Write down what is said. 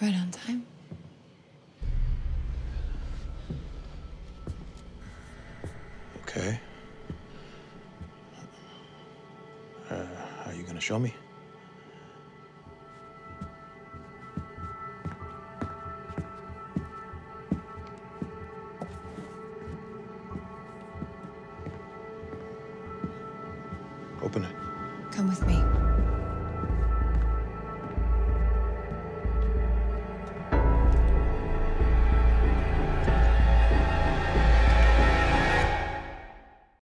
Right on time. Okay. Uh, are you gonna show me? Open it. Come with me.